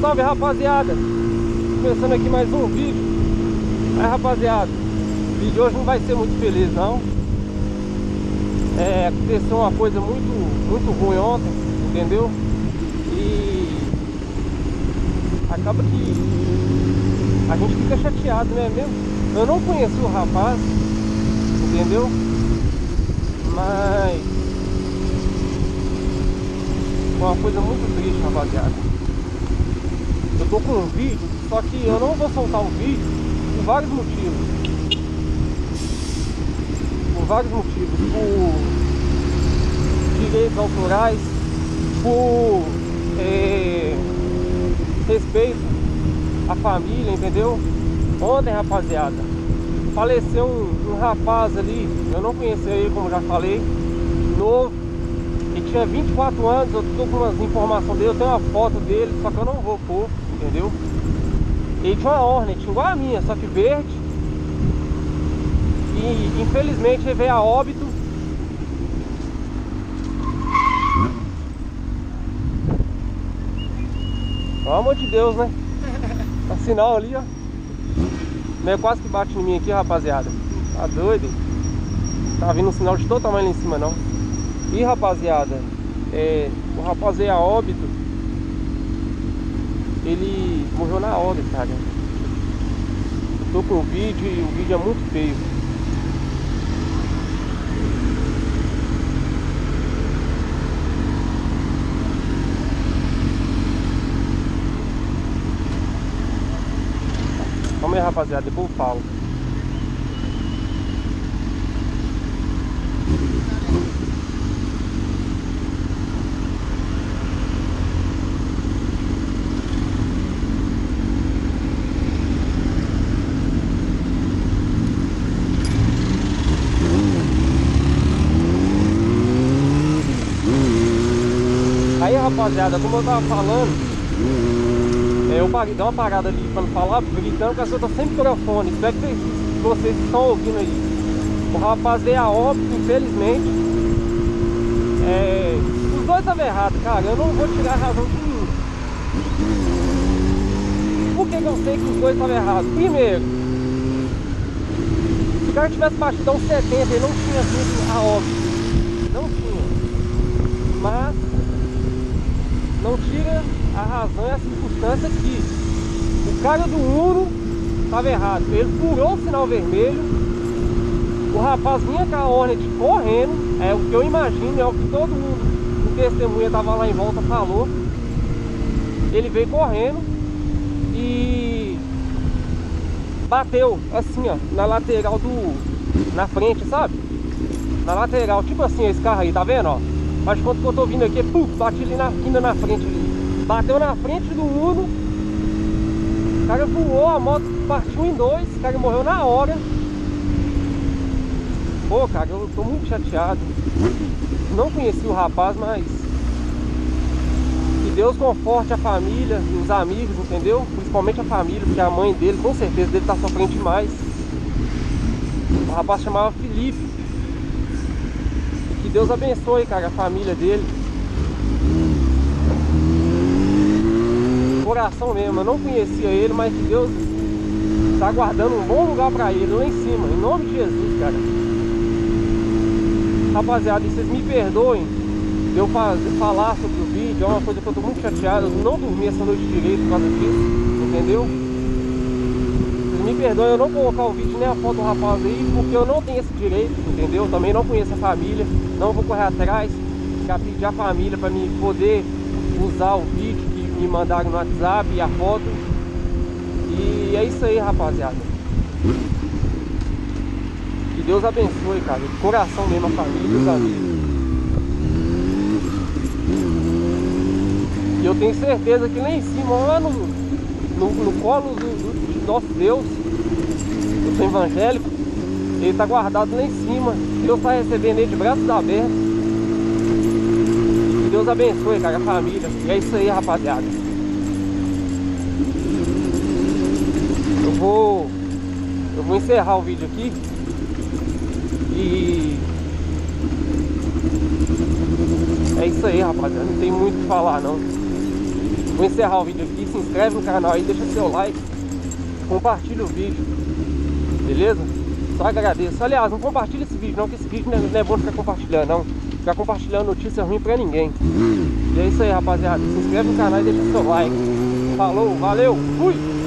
salve rapaziada Começando aqui mais um vídeo Aí rapaziada O vídeo hoje não vai ser muito feliz não É, aconteceu uma coisa muito, muito ruim ontem Entendeu? E Acaba que A gente fica chateado, né mesmo? Eu não conheci o rapaz Entendeu? Mas Foi uma coisa muito triste, rapaziada eu tô com um vídeo, só que eu não vou soltar o vídeo por vários motivos. Por vários motivos. Por direitos autorais, por é, respeito à família, entendeu? Ontem, rapaziada, faleceu um, um rapaz ali, eu não conhecia ele, como já falei, novo, ele tinha 24 anos, eu tô com umas informações dele, eu tenho uma foto dele, só que eu não vou pôr entendeu? Ele tinha uma Hornet igual a minha, só que verde. E infelizmente veio a óbito. Pelo amor de Deus, né? Tá sinal ali, ó. Meio quase que bate em mim aqui, rapaziada. Tá doido? Tá vindo um sinal de todo tamanho lá em cima, não. E, rapaziada, é, o rapaz veio a óbito ele morreu na hora, cara. Eu tô com o vídeo e o vídeo é muito feio. Vamos aí, rapaziada, depois eu falo. Rapaziada, como eu tava falando, é, eu parei, dei uma parada ali pra não falar, gritando, porque eu tô sem microfone. Espero que vocês estão ouvindo aí. O rapaz veio a óbito, infelizmente. É, os dois estavam errados, cara. Eu não vou tirar a razão de nenhum. Por que, que eu sei que os dois estavam errados? Primeiro, se o cara tivesse batido uns 70, ele não tinha vindo a óbito. Não tinha. Mas não tira a razão e a circunstância que o cara do Uno estava errado. Ele furou o sinal vermelho, o rapaz vinha com a Hornet correndo, é o que eu imagino, é o que todo mundo, o testemunha estava lá em volta, falou. Ele veio correndo e bateu assim, ó, na lateral do... na frente, sabe? Na lateral, tipo assim, esse carro aí, tá vendo, ó? Mas quando eu tô vindo aqui, puf, bati ali na quina na frente ali. Bateu na frente do Uno. O cara voou, a moto partiu em dois, o cara morreu na hora. Pô, cara, eu tô muito chateado. Não conheci o rapaz, mas que Deus conforte a família e os amigos, entendeu? Principalmente a família, porque a mãe dele, com certeza, dele tá sofrendo demais. O rapaz chamava Felipe. Deus abençoe, cara, a família dele. Coração mesmo, eu não conhecia ele, mas Deus está guardando um bom lugar para ele lá em cima, em nome de Jesus, cara. Rapaziada, vocês me perdoem de eu fazer, falar sobre o vídeo, é uma coisa que eu tô muito chateado, eu não dormi essa noite direito por causa disso, entendeu? me perdoem eu não colocar o vídeo nem a foto do rapaz aí, porque eu não tenho esse direito, entendeu? Também não conheço a família, não vou correr atrás, já pedir a família para me poder usar o vídeo me mandaram no WhatsApp e a foto. E é isso aí, rapaziada. Que Deus abençoe, cara, de coração mesmo a família e os amigos. E eu tenho certeza que lá em cima, lá no, no, no colo do, do nosso Deus, eu sou evangélico, ele está guardado lá em cima. Deus está recebendo ele de braços abertos. Deus abençoe, cara, a família. E é isso aí, rapaziada. Eu vou. Eu vou encerrar o vídeo aqui. E. É isso aí, rapaziada. Não tem muito o que falar, não. Vou encerrar o vídeo aqui, se inscreve no canal aí, deixa seu like, compartilha o vídeo, beleza? Só agradeço. Aliás, não compartilha esse vídeo não, que esse vídeo não é bom ficar compartilhando não. Ficar compartilhando notícia ruim pra ninguém. E é isso aí, rapaziada. Se inscreve no canal e deixa seu like. Falou, valeu, fui!